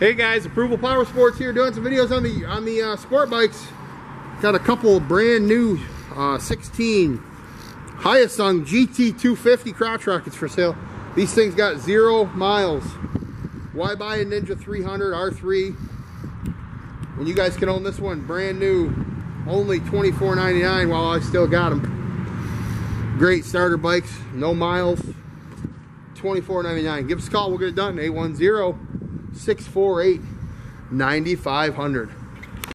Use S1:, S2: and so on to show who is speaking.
S1: Hey guys, Approval Power Sports here doing some videos on the on the uh, sport bikes. Got a couple brand new uh, 16 Hyosung GT250 crotch rockets for sale. These things got zero miles. Why buy a Ninja 300 R3 when you guys can own this one brand new, only $24.99 while I still got them. Great starter bikes, no miles, $24.99. Give us a call, we'll get it done. 810 648 9500.